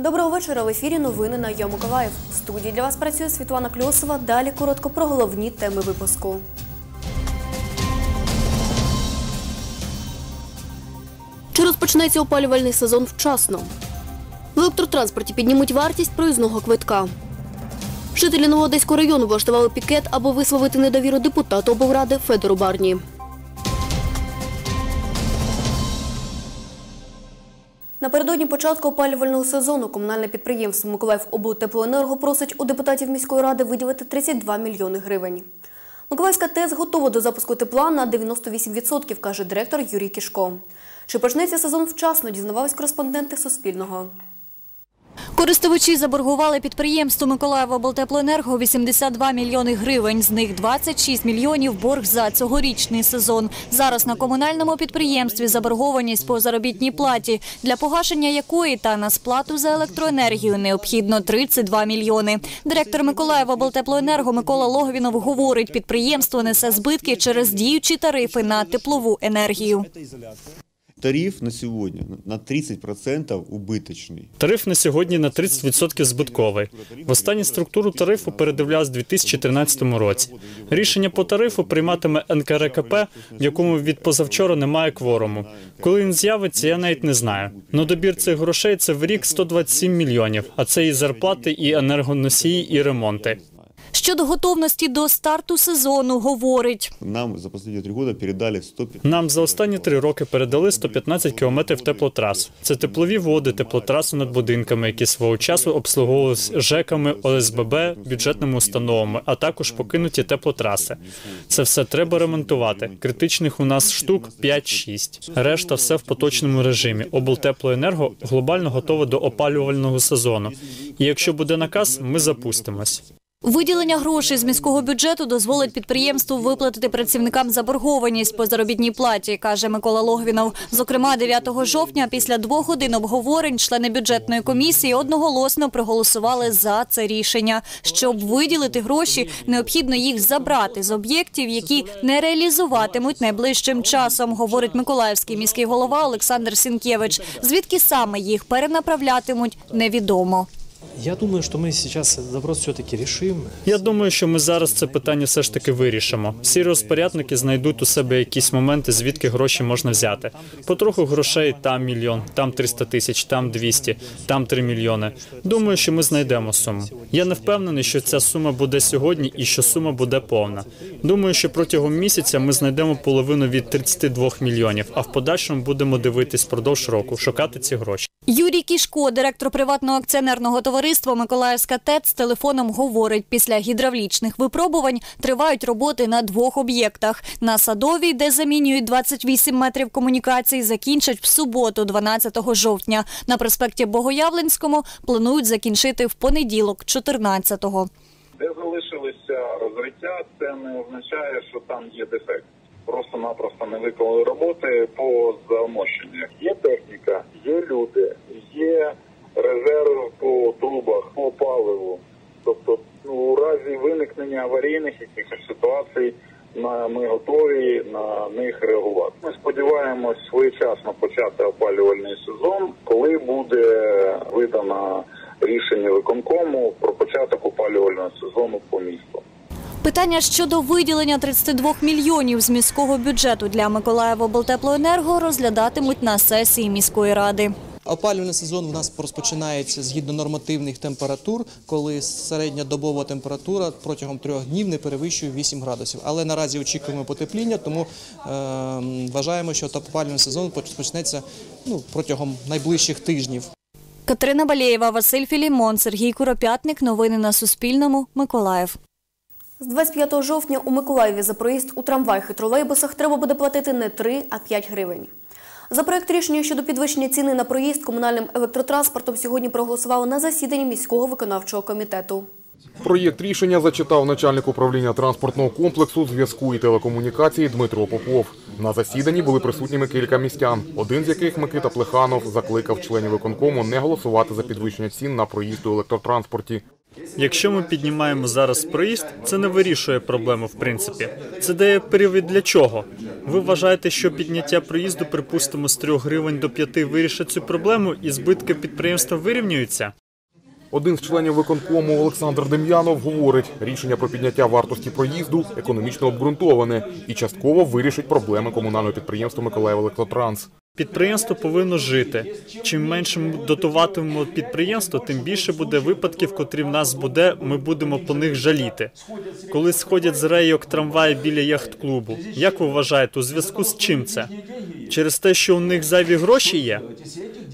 Доброго вечора. В ефірі новини на Йо Миколаїв. В студії для вас працює Світлана Кльосова. Далі коротко про головні теми випуску. Чи розпочнеться опалювальний сезон вчасно? В електротранспорті піднімуть вартість проїзного квитка. Жителі Новоодеського району влаштували пікет, аби висловити недовіру депутату облради Федору Барні. Напередодні початку опалювального сезону комунальне підприємство «Миколаївоблтеплоенерго» просить у депутатів міської ради виділити 32 мільйони гривень. Миколаївська ТЕС готова до запуску тепла на 98%, каже директор Юрій Кішко. Чи почнеться сезон вчасно, дізнавались кореспонденти Суспільного. Користувачі заборгували підприємству Миколаївоблтеплоенерго 82 мільйони гривень. З них 26 мільйонів борг за цьогорічний сезон. Зараз на комунальному підприємстві заборгованість по заробітній платі, для погашення якої та на сплату за електроенергію необхідно 32 мільйони. Директор Миколаївоблтеплоенерго Микола Логвінов говорить, підприємство несе збитки через діючі тарифи на теплову енергію. Тариф на сьогодні на 30% убиточний. Тариф на сьогодні на 30% збитковий. В останню структуру тарифу передивлявся у 2013 році. Рішення по тарифу прийматиме НКРКП, в якому від позавчора немає кворуму. Коли він з'явиться, я навіть не знаю. Но добір цих грошей це в рік 127 мільйонів, а це і зарплати, і енергоносії, і ремонти. Щодо готовності до старту сезону, говорить. Нам за останні три роки передали 100 Нам за останні три роки передали 115 кілометрів теплотрас. Це теплові води, теплотраси над будинками, які свого часу обслуговувалися ЖЕКами, ОСББ, бюджетними установами, а також покинуті теплотраси. Це все треба ремонтувати. Критичних у нас штук 5-6. Решта все в поточному режимі. Облтеплоенерго глобально готове до опалювального сезону. І якщо буде наказ, ми запустимось. Виділення грошей з міського бюджету дозволить підприємству виплатити працівникам заборгованість по заробітній платі, каже Микола Логвінов. Зокрема, 9 жовтня, після двох годин обговорень, члени бюджетної комісії одноголосно проголосували за це рішення. Щоб виділити гроші, необхідно їх забрати з об'єктів, які не реалізуватимуть найближчим часом, говорить Миколаївський міський голова Олександр Сінкєвич. Звідки саме їх перенаправлятимуть, невідомо. Я думаю, мы сейчас этот вопрос все-таки решим. Я думаю, що ми зараз це питання все ж таки вирішимо. Всі розпорядники знайдуть у себе якісь моменти, звідки гроші можна взяти. Потроху грошей там мільйон, там 300 тисяч, там 200, там 3 мільйони. Думаю, що ми знайдемо суму. Я не впевнений, що ця сума буде сьогодні і що сума буде повна. Думаю, що протягом місяця ми знайдемо половину від 32 мільйонів, а в подальшому будемо дивитись впродовж року, шукати ці гроші. Юрій Кішко, директор приватного акціонерного товариства Миколаївська ТЕЦ, телефоном говорить, після гідравлічних випробувань тривають роботи на двох об'єктах. На Садовій, де замінюють 28 метрів комунікацій, закінчать в суботу, 12 жовтня. На проспекті Богоявленському планують закінчити в понеділок, 14-го. Де залишилися розриття, це не означає, що там є дефект. Просто-напросто не виконали роботи по замощенню. Є техніка, є люди, є резерви по трубах, по паливу. Тобто, ну, у разі виникнення аварійних якихось ситуацій на ми готові на них реагувати. Ми сподіваємось своєчасно почати опалювальний сезон, коли буде видано рішення виконкому про початок опалювального сезону по місту. Питання щодо виділення 32 мільйонів з міського бюджету для Миколаєвоблтеплоенерго розглядатимуть на сесії міської ради. Опалювальний сезон у нас розпочинається згідно нормативних температур, коли середня добова температура протягом трьох днів не перевищує 8 градусів. Але наразі очікуємо потепління, тому е, вважаємо, що опалювальний сезон почнеться ну, протягом найближчих тижнів. Катерина Балєєва, Василь Філімон, Сергій Куропятник. Новини на Суспільному. Миколаїв. З 25 жовтня у Миколаєві за проїзд у трамваях і тролейбусах треба буде платити не 3, а 5 гривень. За проєкт рішення щодо підвищення ціни на проїзд комунальним електротранспортом сьогодні проголосували на засіданні міського виконавчого комітету. Проєкт рішення зачитав начальник управління транспортного комплексу, зв'язку і телекомунікації Дмитро Попов. На засіданні були присутніми кілька містян, один з яких Микита Плеханов закликав членів виконкому не голосувати за підвищення цін на проїзд у електротранспорті. Якщо ми піднімаємо зараз проїзд, це не вирішує проблему в принципі. Це дає привід для чого? Ви вважаєте, що підняття проїзду, припустимо, з 3 гривень до 5 вирішить цю проблему і збитки підприємства вирівнюються? Один з членів виконкому Олександр Дем'янов говорить, рішення про підняття вартості проїзду економічно обґрунтоване і частково вирішить проблеми комунального підприємства Миколаїв Електротранс. Підприємство повинно жити. Чим менше ми дотуватимемо підприємство, тим більше буде випадків, котрі в нас буде. Ми будемо по них жаліти. Коли сходять з рейок трамваї біля яхт-клубу. Як ви вважаєте, у зв'язку з чим це? Через те, що у них зайві гроші є?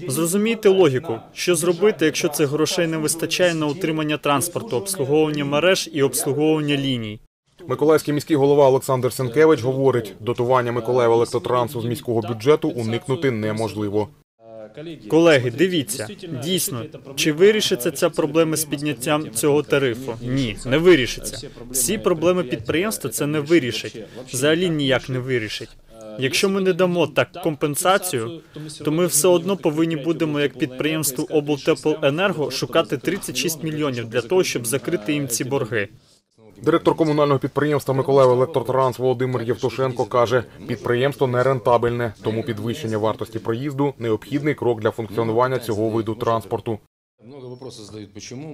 Зрозумійте логіку, що зробити, якщо цих грошей не вистачає на утримання транспорту, обслуговування мереж і обслуговування ліній. Миколаївський міський голова Олександр Сенкевич говорить, дотування Миколаєва Електротрансу з міського бюджету уникнути неможливо. Колеги, дивіться, дійсно, чи вирішиться ця проблема з підняттям цього тарифу? Ні, не вирішиться. Всі проблеми підприємства це не вирішить. Взагалі ніяк не вирішить. Якщо ми не дамо так компенсацію, то ми все одно повинні будемо, як підприємство облтеплоенерго, шукати 36 мільйонів для того, щоб закрити їм ці борги. Директор комунального підприємства Миколаїв Електротранс Володимир Євтушенко каже, підприємство не рентабельне, тому підвищення вартості проїзду необхідний крок для функціонування цього виду транспорту.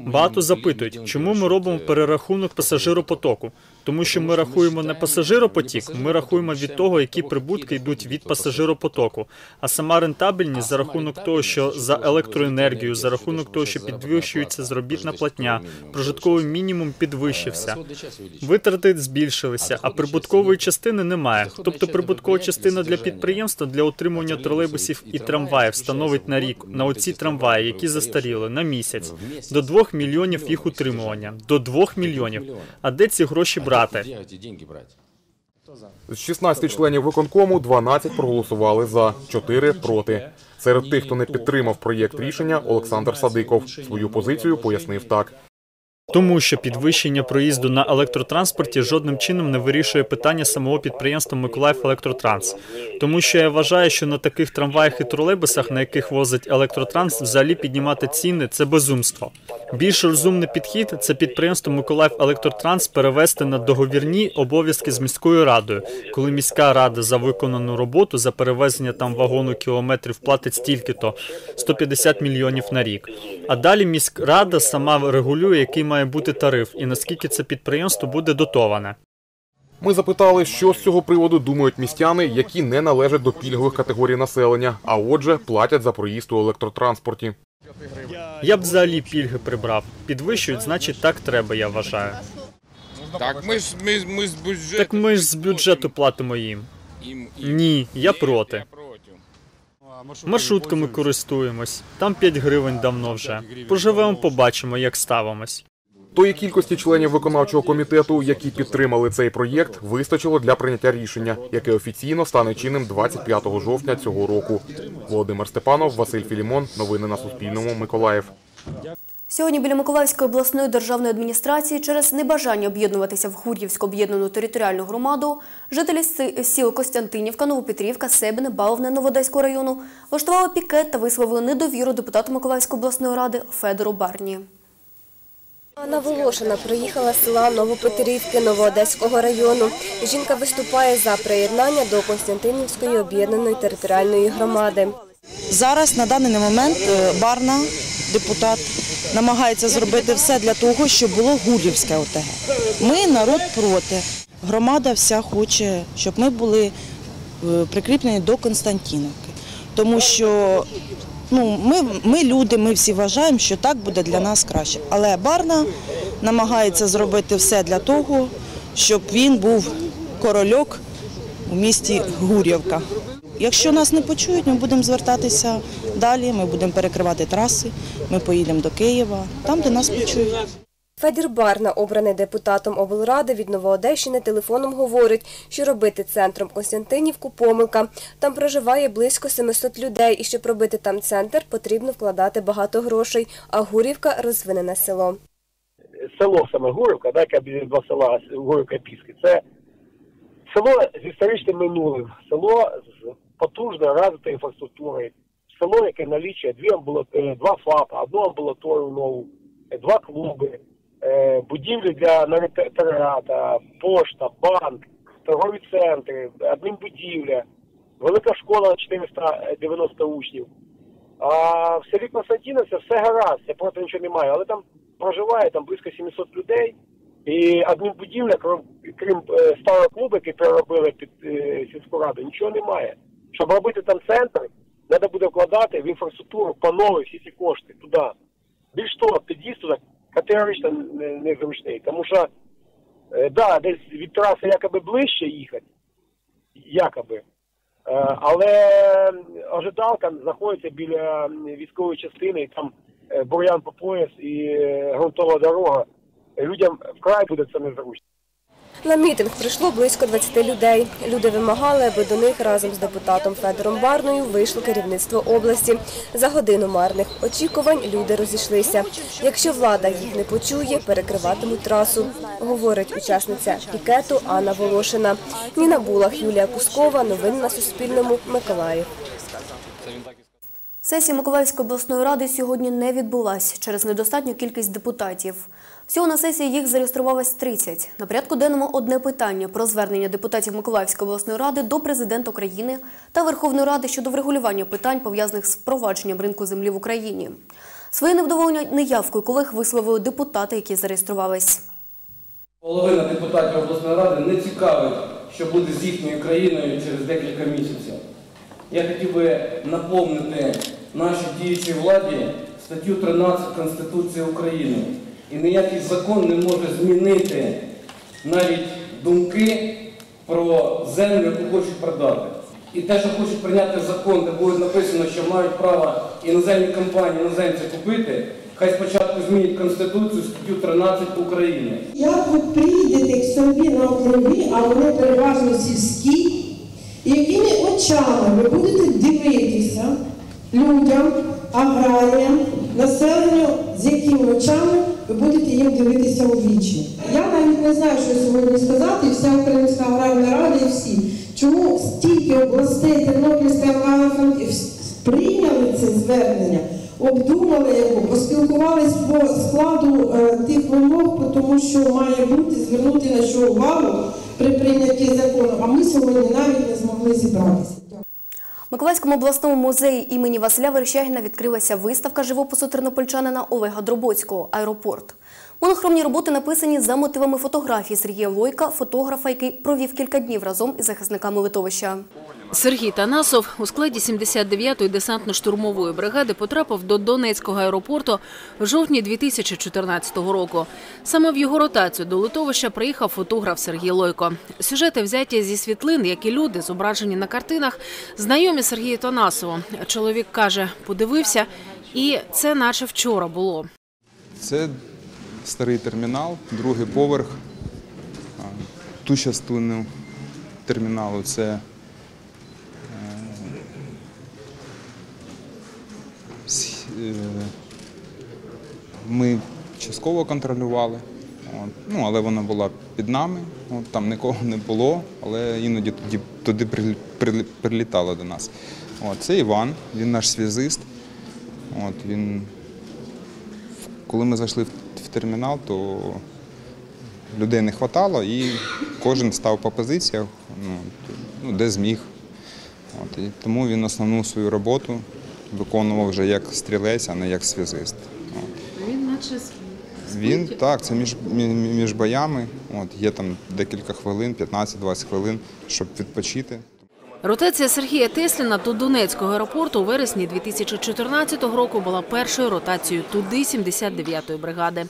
Багато запитують, чому ми робимо перерахунок пасажиропотоку. Тому що ми рахуємо не пасажиропотік, ми рахуємо від того, які прибутки йдуть від пасажиропотоку. А сама рентабельність за рахунок того, що за електроенергію, за рахунок того, що підвищується заробітна платня, прожитковий мінімум підвищився. Витрати збільшилися, а прибуткової частини немає. Тобто прибуткова частина для підприємства для утримування тролейбусів і трамваїв становить на рік на оці трамваї, які застаріли на місяць, до 2 мільйонів їх утримування. До 2 мільйонів. А де ці гроші брати? З 16 членів виконкому 12 проголосували за, 4 проти. Серед тих, хто не підтримав проєкт рішення, Олександр Садиков свою позицію пояснив так. Тому що підвищення проїзду на електротранспорті жодним чином не вирішує питання самого підприємства Миколаїв Електротранс. Тому що я вважаю, що на таких трамваях і тролейбусах, на яких возить електротранс, взагалі піднімати ціни це безумство. Більш розумний підхід це підприємство Миколаїв Електротранс перевести на договірні обов'язки з міською радою, коли міська рада за виконану роботу за перевезення там вагону кілометрів платить стільки-то 150 мільйонів на рік. А далі міськрада сама регулює, який має бути тариф і наскільки це підприємство буде дотоване. Ми запитали, що з цього приводу думають містяни, які не належать до пільгових категорій населення, а отже, платять за проїзд у електротранспорті. Я б взагалі пільги прибрав. Підвищують, значить так треба, я вважаю. Так ми ж ми, ми з бюджету. Так ми ж з бюджету платимо їм. Ні, я проти. Я проти. Маршрутками користуємось. Там 5 гривень давно вже. Поживемо, побачимо, як ставимось. Тої кількості членів виконавчого комітету, які підтримали цей проєкт, вистачило для прийняття рішення, яке офіційно стане чинним 25 жовтня цього року. Володимир Степанов, Василь Філімон. Новини на Суспільному. Миколаїв. Сьогодні біля Миколаївської обласної державної адміністрації через небажання об'єднуватися в Гур'ївську об'єднану територіальну громаду жителі сіл Костянтинівка, Новопетрівка, Себіне, Бавовне Новодеського району влаштували пікет та висловили недовіру депутату Миколаївської обласної ради Федору Барні. Анна Волошина приїхала з села Новопетрівки Новоодеського району. Жінка виступає за приєднання до Константинівської об'єднаної територіальної громади. Зараз на даний момент е, Барна, депутат, намагається зробити все для того, щоб було Гур'ївське ОТГ. Ми народ проти. Громада вся хоче, щоб ми були е, прикріплені до Константіновки. Тому що ну, ми, ми люди, ми всі вважаємо, що так буде для нас краще. Але Барна намагається зробити все для того, щоб він був корольок у місті Гур'євка. Якщо нас не почують, ми будемо звертатися далі, ми будемо перекривати траси, ми поїдемо до Києва, там, де нас почують. Федір Барна, обраний депутатом облради від Новоодещини, телефоном говорить, що робити центром Константинівку – помилка. Там проживає близько 700 людей, і щоб робити там центр, потрібно вкладати багато грошей, а Гурівка – розвинене село. село саме Гурівка, да, яке два села Гурівка Піски, це село з історичним минулим, село з потужною розвитою інфраструктурою, село, яке налічує дві амбулаторії, два ФАПа, одну амбулаторію нову, два клуби, будівлі для нотаріата, пошта, банк, торгові центри, адмінбудівля, велика школа на 490 учнів. А в селі Константиновця все гаразд, це просто нічого немає. Але там проживає там близько 700 людей. І адмінбудівля, крім, е, старого клубу, який переробили під е, сільську раду, нічого немає. Щоб робити там центр, треба буде вкладати в інфраструктуру по новій всі ці кошти туди. Більш того, під'їзд туди категорично не- незручний. Тому що, е, да, десь від траси якоби ближче їхати, якоби. Е, Але ожидалка знаходиться біля військової частини, і там е, бур'ян по пояс і грунтова дорога. Людям вкрай буде це незручно. На мітинг прийшло близько 20 людей. Люди вимагали, аби до них разом з депутатом Федором Барною вийшло керівництво області. За годину марних очікувань люди розійшлися. Якщо влада їх не почує, перекриватимуть трасу, говорить учасниця пікету Анна Волошина. Ніна Булах, Юлія Кускова. Новини на Суспільному. Миколаїв. Сесія Миколаївської обласної ради сьогодні не відбулась через недостатню кількість депутатів. Всього на сесії їх зареєструвалось 30. На порядку денному одне питання про звернення депутатів Миколаївської обласної ради до президента України та Верховної Ради щодо врегулювання питань, пов'язаних з впровадженням ринку землі в Україні. Своє невдоволення неявкою колег висловили депутати, які зареєструвались. Половина депутатів обласної ради не цікавить, що буде з їхньою країною через декілька місяців. Я хотів би наповнити нашій діючій владі статтю 13 Конституції України. І ніякий закон не може змінити навіть думки про землю, яку хочуть продати. І те, що хочуть прийняти закон, де буде написано, що мають право іноземні компанії, іноземці купити, хай спочатку змінять Конституцію статтю 13 України. Як ви прийдете собі на округи, а вони переважно сільські, і якими очами ви будете дивитися людям, аграріям, населенню, з якими очами ви будете їм дивитися у вічі. Я навіть не знаю, що сьогодні сказати, вся Українська аграрна рада, і всі. Чому стільки областей Тернопільська Івано-Франківськ прийняли це звернення, обдумали його, поспілкувались по складу е, тих вимог, тому що має бути звернути на що увагу при прийнятті закону, а ми сьогодні навіть не змогли зібратися. Миколаївському обласному музеї імені Василя Верещагіна відкрилася виставка живопису тернопольчанина Олега Дробоцького «Аеропорт». Монохромні роботи написані за мотивами фотографії Сергія Лойка, фотографа, який провів кілька днів разом із захисниками литовища. Сергій Танасов у складі 79-ї десантно-штурмової бригади потрапив до Донецького аеропорту в жовтні 2014 року. Саме в його ротацію до литовища приїхав фотограф Сергій Лойко. Сюжети взяті зі світлин, як і люди, зображені на картинах, знайомі Сергію Танасову. Чоловік каже, подивився, і це наче вчора було. Це старий термінал, другий поверх. Ту частину терміналу е, с- е, ми частково контролювали, ну, але вона була під нами, там нікого не було, але іноді туди, туди прилі- прилі- прилітало до нас. Це Іван, він наш связист. От, він коли ми зайшли в в термінал, то людей не вистачало і кожен став по позиціях, ну, ну, де зміг. От, і тому він основну свою роботу виконував вже як стрілець, а не як связист. Він наче Він так, це між, між боями. От, є там декілька хвилин, 15-20 хвилин, щоб відпочити. Ротація Сергія Тесліна до Донецького аеропорту у вересні 2014 року була першою ротацією туди 79-ї бригади.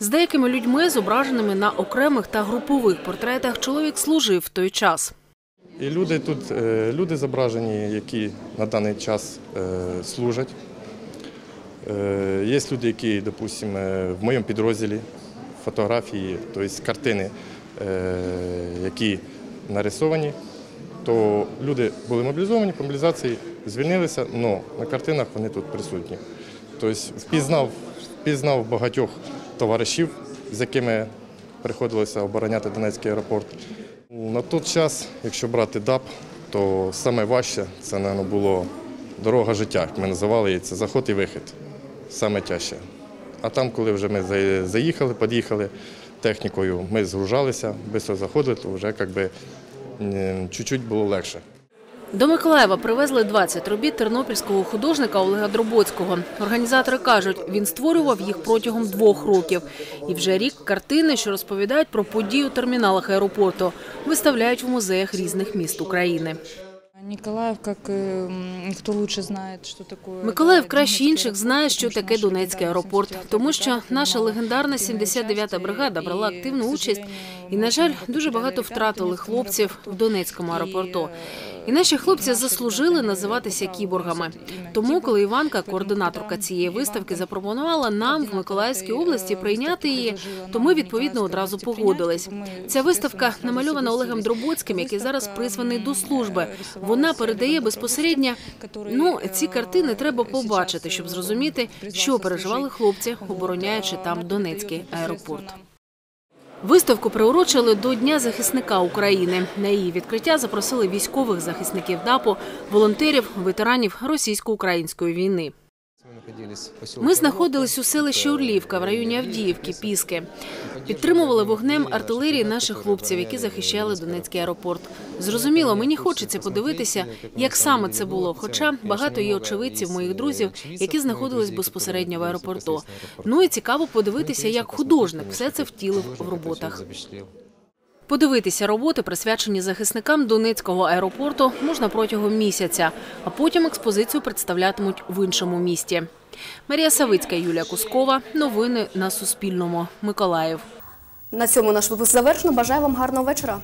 З деякими людьми, зображеними на окремих та групових портретах, чоловік служив в той час. І люди тут, е, люди зображені, які на даний час е, служать. Е, Є люди, які, допустимо, в моєму підрозділі фотографії, тобто картини, які нарисовані, то люди були мобілізовані, по мобілізації звільнилися, але на картинах вони тут присутні. Тобто впізнав, впізнав багатьох товаришів, з якими приходилося обороняти Донецький аеропорт. На той час, якщо брати ДАП, то найважче це, мабуть, було дорога життя, як ми називали її, це заход і вихід. Саме тяжче. А там, коли вже ми заїхали, під'їхали технікою, ми згружалися, швидко заходили, то вже чуть-чуть було легше. До Миколаєва привезли 20 робіт тернопільського художника Олега Дробоцького. Організатори кажуть, він створював їх протягом двох років. І вже рік картини, що розповідають про події у терміналах аеропорту, виставляють в музеях різних міст України. Николаев, как э, лучше знает, что такое. Миколаїв краще інших знає, що таке Донецький аеропорт, тому що наша легендарна 79-та бригада брала активну участь, і, на жаль, дуже багато втратили хлопців в Донецькому аеропорту. І наші хлопці заслужили називатися кіборгами. Тому, коли Іванка, координаторка цієї виставки, запропонувала нам в Миколаївській області прийняти її, то ми відповідно одразу погодились. Ця виставка намальована Олегом Дробоцьким, який зараз призваний до служби. Вона передає безпосередньо. Ну, ці картини треба побачити, щоб зрозуміти, що переживали хлопці, обороняючи там Донецький аеропорт. Виставку приурочили до Дня захисника України. На її відкриття запросили військових захисників ДАПу, волонтерів, ветеранів російсько-української війни. Ми знаходились у селищі Орлівка в районі Авдіївки, Піски. Підтримували вогнем артилерії наших хлопців, які захищали Донецький аеропорт. Зрозуміло, мені хочеться подивитися, як саме це було. Хоча багато є очевидців моїх друзів, які знаходились безпосередньо в аеропорту. Ну і цікаво подивитися, як художник все це втілив в роботах. Подивитися роботи, присвячені захисникам Донецького аеропорту, можна протягом місяця, а потім експозицію представлятимуть в іншому місті. Марія Савицька, Юлія Кускова. Новини на Суспільному. Миколаїв. На цьому наш випуск завершено. Бажаю вам гарного вечора.